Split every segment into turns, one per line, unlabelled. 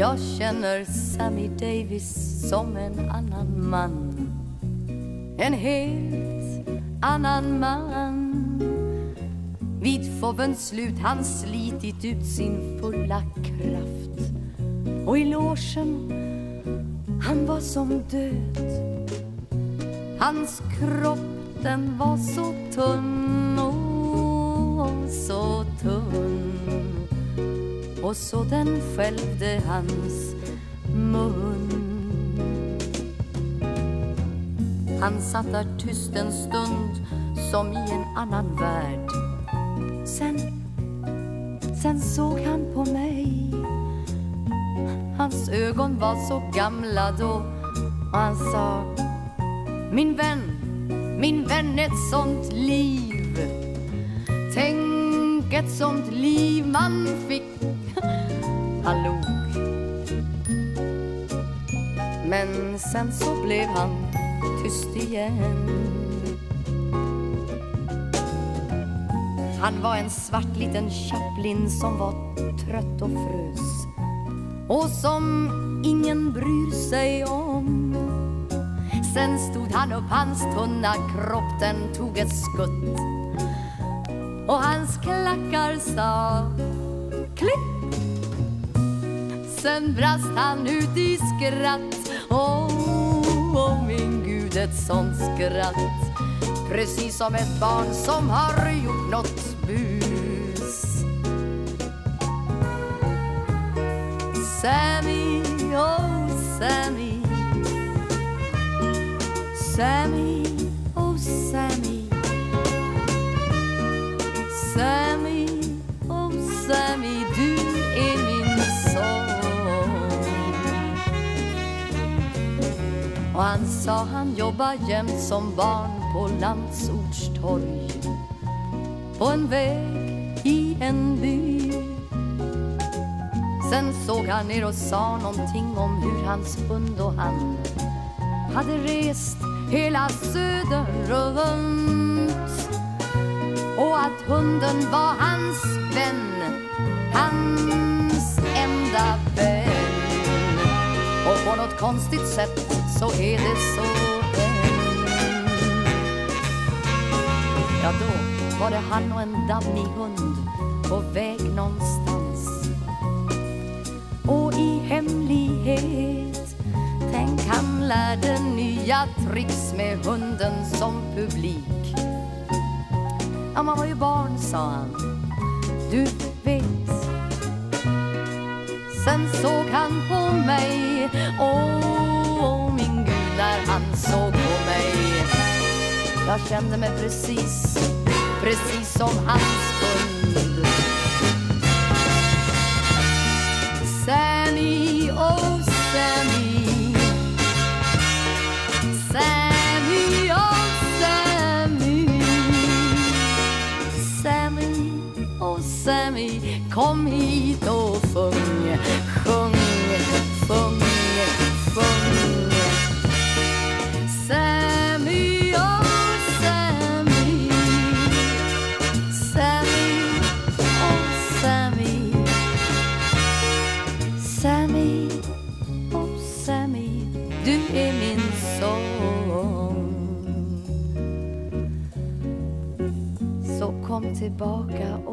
Jag känner Sammy Davis som en annan man. En helt annan man. Vid fåvens slut han slitit ut sin fulla kraft. Och i låsen han var som död. Hans kropp den var så tunn och så tunn och så den skälvde hans mun. Han satt där tyst en stund som i en annan värld. Sen, sen såg han på mig. Hans ögon var så gamla då och han sa Min vän, min vän ett sånt liv. Tänk ett sånt liv man fick han log Men sen så blev han tyst igen. Han var en svart liten Chaplin som var trött och frös och som ingen bryr sig om. Sen stod han upp, hans tunna kropp den tog ett skutt och hans klackar sa klipp Sen brast han ut i skratt. Åh, oh, oh, min gud, ett sånt skratt. Precis som ett barn som har gjort nåt bus. Sammy, oh Sammy Sammy, oh Sammy, Och han sa han jobbar jämt som barn på landsortstorg. På en väg i en by. Sen såg han ner och sa någonting om hur hans hund och han hade rest hela söder runt. Och att hunden var hans vän hans enda vän. Och på något konstigt sätt så är det så. Än Ja, då var det han och en dammig hund på väg någonstans. Och i hemlighet Tänk han lärde nya tricks med hunden som publik. Ja, man var ju barn, sa han. Du vet. Sen såg han på mig Åh, han såg på mig. Jag kände mig precis, precis som hans hund. Sammy, oh Sammy tillbaka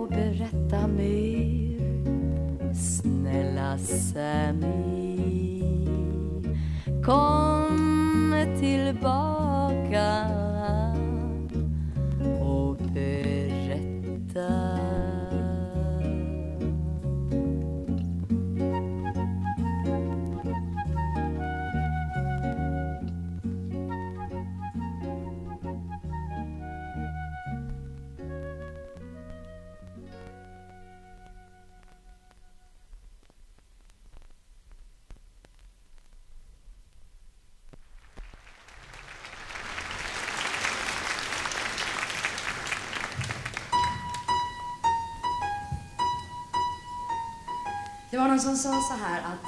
Det var någon som sa så här att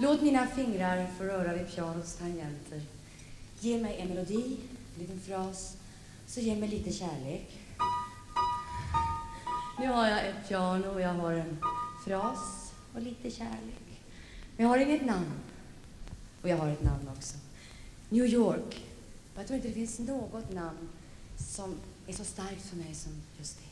låt mina fingrar få röra vid pianos tangenter. Ge mig en melodi, en liten fras, så ge mig lite kärlek. Nu har jag ett piano och jag har en fras och lite kärlek. Men jag har inget namn. Och jag har ett namn också. New York. Jag tror inte det finns något namn som är så starkt för mig som just det.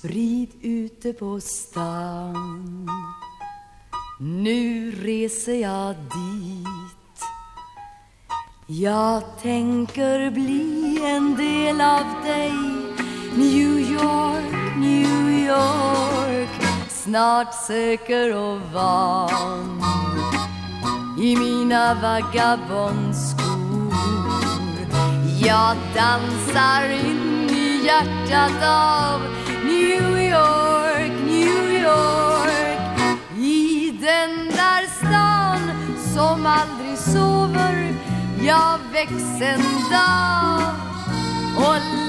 Sprid ute på stan. Nu reser jag dit. Jag tänker bli en del av dig. New York, New York. Snart säker och van. I mina vagabondskor. Jag dansar in i hjärtat av Jag väcks en dag och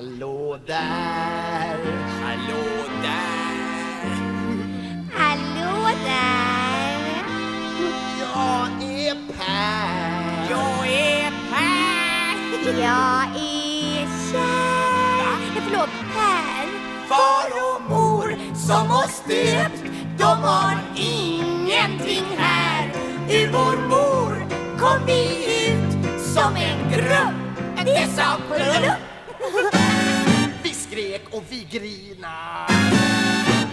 Hallå där!
Hallå där!
Hallå där!
Jag är Per!
Jag är Per!
Jag är kär. Nej, förlåt, Per.
Far och mor som oss döpt, de har ingenting här. Ur vår mor kom vi ut som en grupp, dessa plupp.
Och vi grina.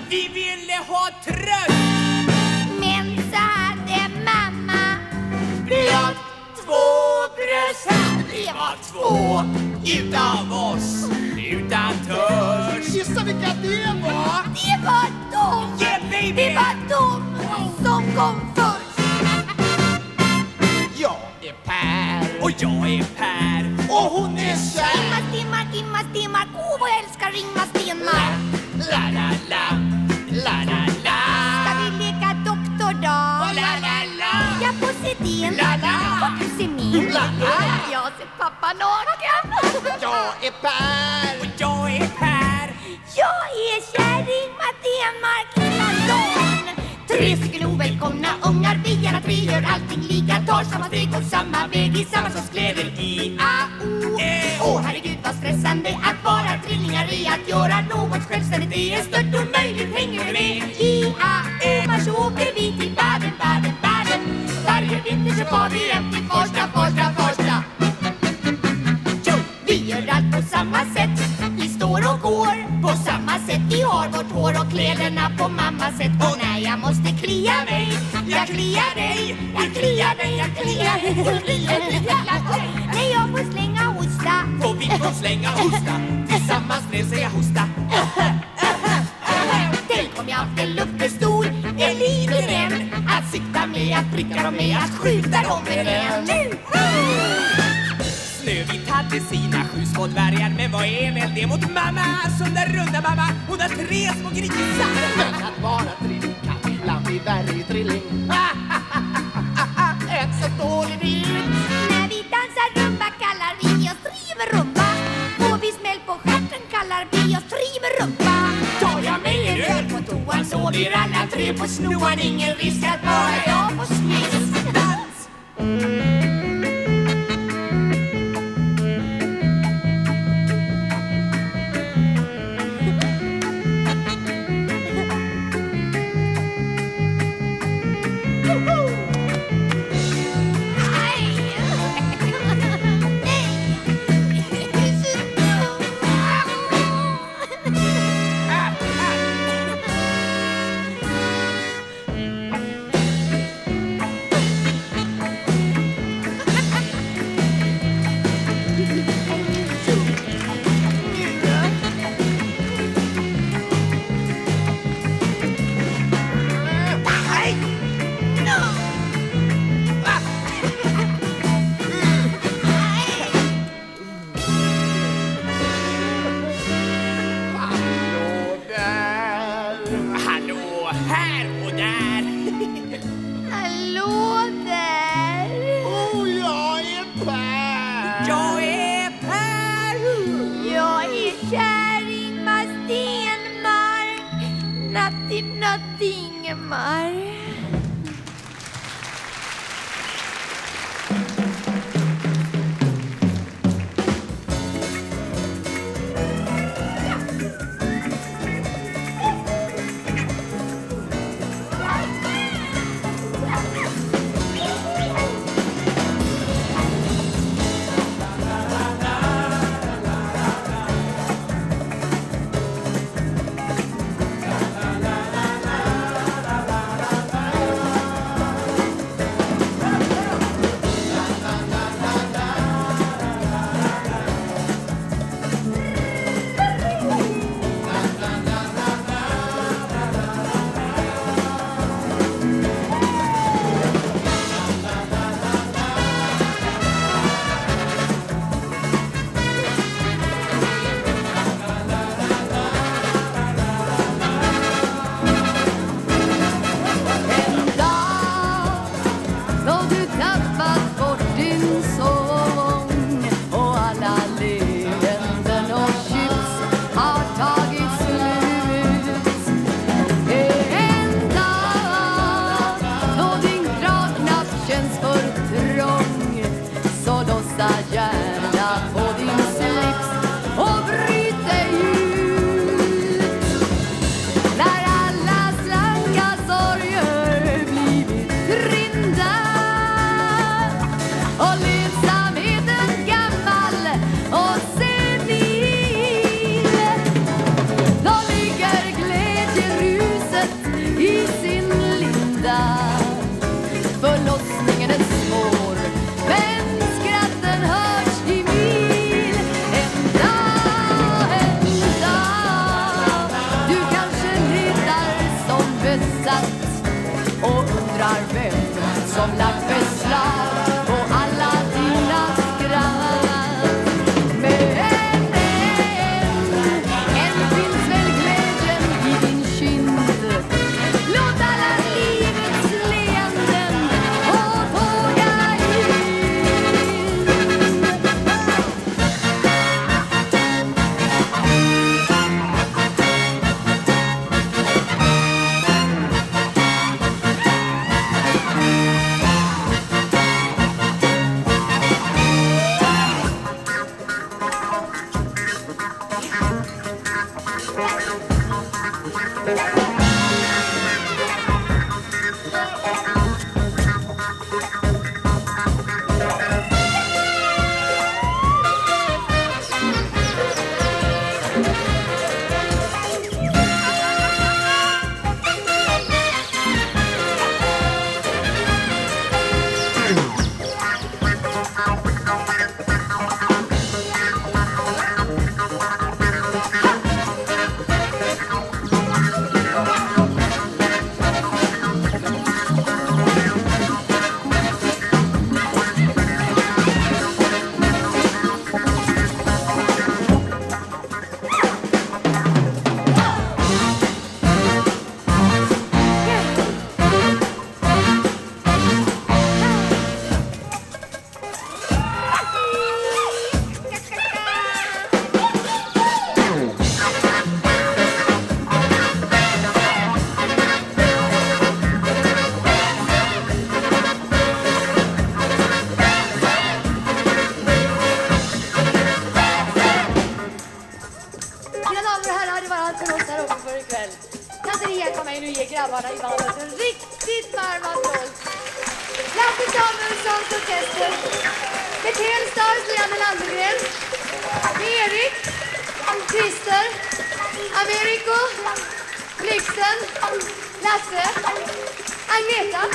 Vi ville ha tröst,
Men så hade mamma
vi har två bröst. Vi var två utav oss, utan törst.
Gissa vilka det var?
Det var de!
Yeah baby!
Det var de som kom först!
Jag är Per!
Och jag är Per.
Och hon är kär!
Timmar, timmar, timmar, timmar. Åh, vad jag älskar rimma stenar.
La la la, la la la.
Ska vi leka doktor då?
La la la.
Jag får se din
La, la.
och du ser min.
La, la.
Jag sett pappa naken.
Jag är Per!
Och jag är Per.
Jag är kär i Stenmark hela dagen. Tre stycken ovälkomna ungar, vi alla tre gör allting lika. Tar samma steg och samma väg i samma sorts kläder. Vi att göra något självständigt. Det är stört omöjligt, hänger du med? I A-ö, mars åker vi till Baden, Baden, Baden. Varje vinter så far vi hem vårt hår och kläderna på mamma sätt. Och när jag måste klia mig, jag kliar dig. Jag kliar dig, jag kliar dig. Jag kliar dig, dig. När jag får slänga hosta.
Får vi får slänga hosta Tillsammans med säga hosta
Tänk om jag haft en luftpistol, en liten en. Att sikta med, att pricka dem med, att skjuta dem med den.
Snövit hade sina sju små dvärgar Men vad är väl det mot mamma Som den runda mamma Hon har tre små grisar
Men att vara trillkatt blir värre i trilling En så dålig vits
När vi dansar rumba kallar vi oss drivrumba. Får vi smäll på stjärten kallar vi oss drivrumba. Tar jag mig en öl på toan så blir alla tre på snoan. Ingen risk att bara jag får smiss. Nattingemar
En som lagt Lasse, Agneta,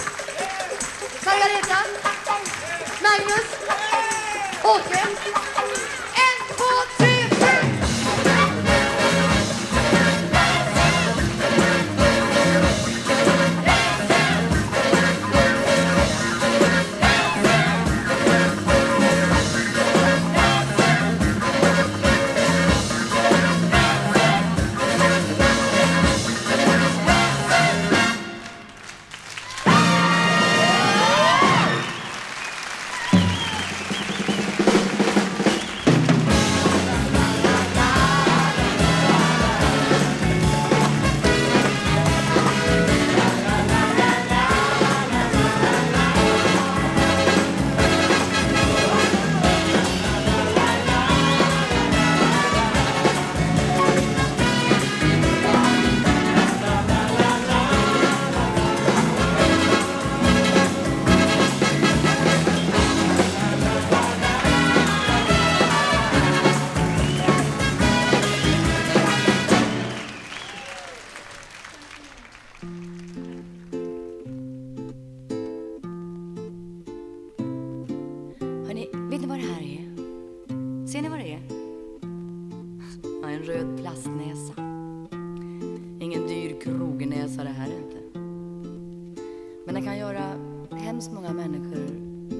hemskt många människor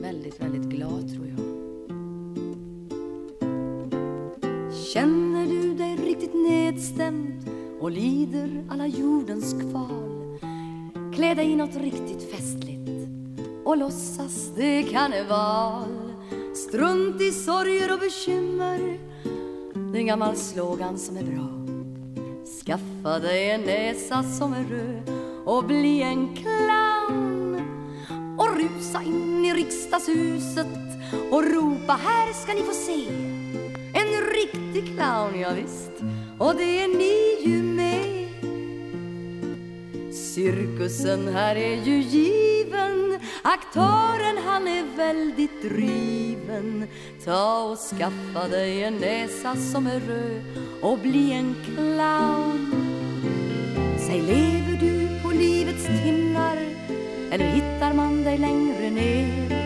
väldigt, väldigt glad tror jag. Känner du dig riktigt nedstämd och lider alla jordens kval? Klä dig i något riktigt festligt och låtsas det är karneval. Strunt i sorger och bekymmer Det är en gammal slogan som är bra. Skaffa dig en näsa som är röd och bli en clown riksdagshuset och ropa här ska ni få se en riktig clown, ja visst. Och det är ni ju med. Cirkusen här är ju given. Aktören han är väldigt driven. Ta och skaffa dig en näsa som är röd och bli en clown. Säg lever du på livets timmar eller hittar man dig längre ner?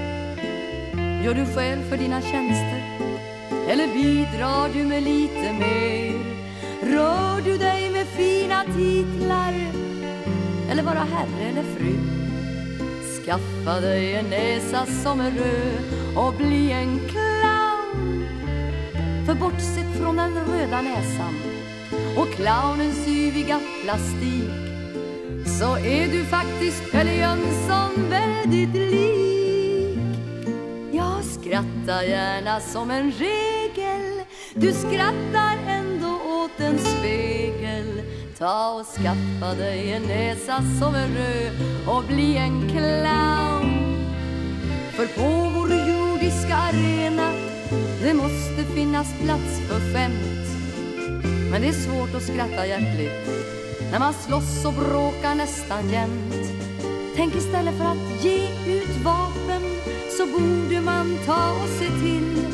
Gör du skäl för dina tjänster eller bidrar du med lite mer? Rör du dig med fina titlar eller vara herre eller fru? Skaffa dig en näsa som är röd och bli en clown För bortsett från den röda näsan och clownens yviga plastik så är du faktiskt Pelle Jönsson väldigt lik Skratta skrattar gärna som en regel. Du skrattar ändå åt en spegel. Ta och skaffa dig en näsa som är röd och bli en clown. För på vår jordiska arena det måste finnas plats för skämt. Men det är svårt att skratta hjärtligt när man slåss och bråkar nästan jämt. Tänk istället för att ge ut vapen så borde man ta och se till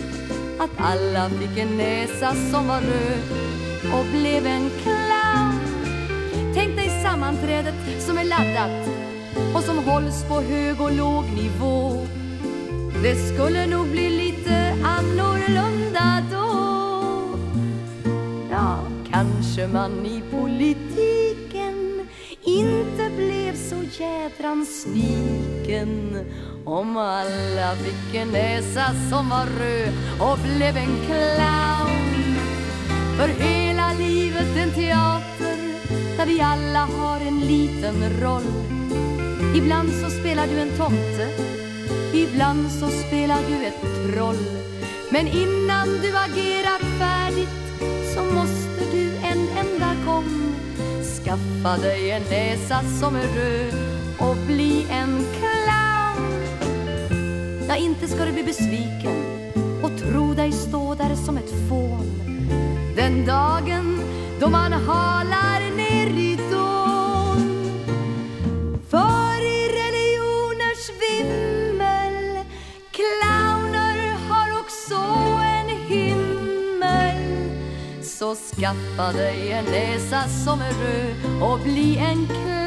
att alla fick en näsa som var röd och blev en clown. Tänk dig sammanträdet som är laddat och som hålls på hög och låg nivå. Det skulle nog bli lite annorlunda då. Ja, kanske man i politiken inte blev så jädrans sniken om alla fick en näsa som var röd och blev en clown. För hela livet en teater där vi alla har en liten roll. Ibland så spelar du en tomte Ibland så spelar du ett troll. Men innan du agerat färdigt så måste du en enda gång Skaffa dig en näsa som är röd och bli en clown. Ja, inte ska du bli besviken och tro dig stå där som ett fån Den dagen
då man halar ner ridån. För i religioners vimmel clowner har också en himmel. Så skaffa dig en näsa som är röd och bli en clown.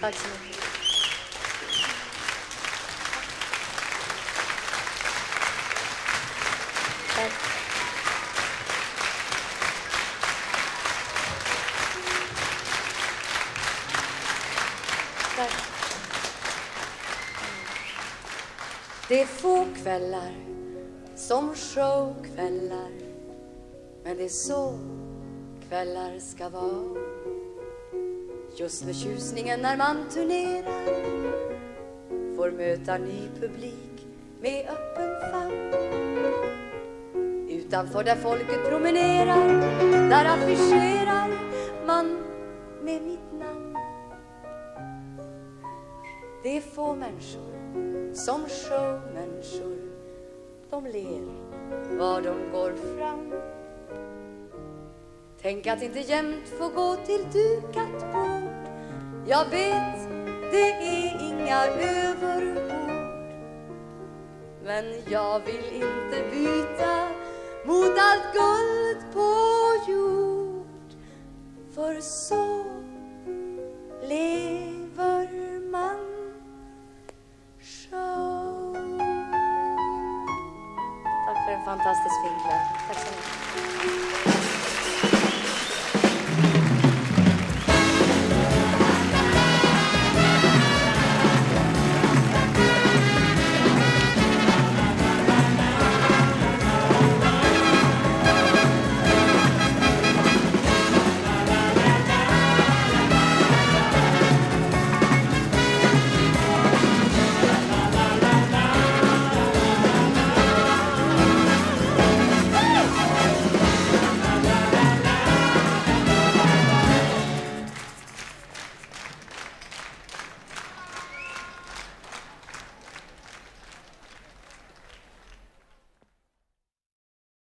Tack så mycket. Tack. Tack. Det är få kvällar som showkvällar Men det är så kvällar ska vara Just förtjusningen när man turnerar. Får möta ny publik med öppen famn. Utanför där folket promenerar Där affischerar man med mitt namn. Det är få människor som showmänniskor De ler var de går fram. Tänk att inte jämt få gå till dukat bord Jag vet, det är inga överord Men jag vill inte byta mot allt guld på jord För så lever man show Tack för en fantastisk fin kväll. Tack så mycket.